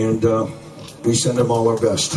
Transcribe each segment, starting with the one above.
and uh, we send them all our best.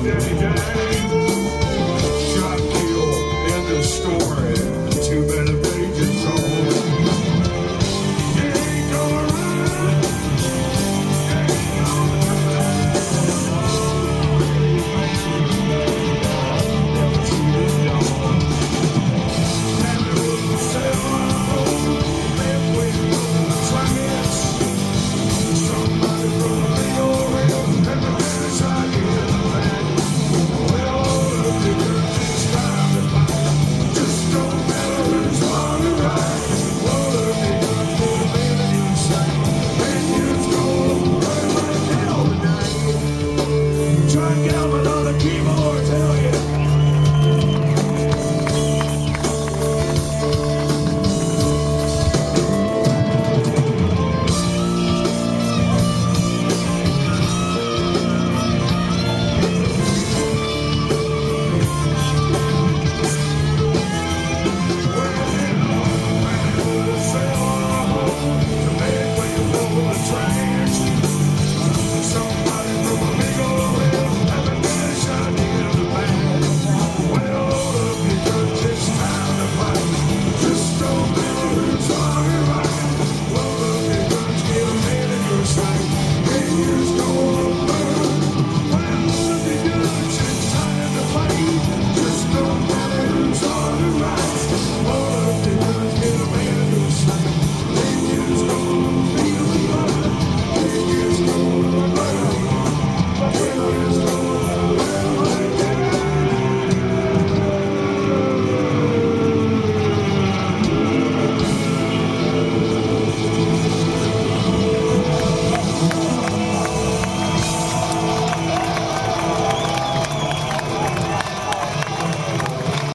Thank you.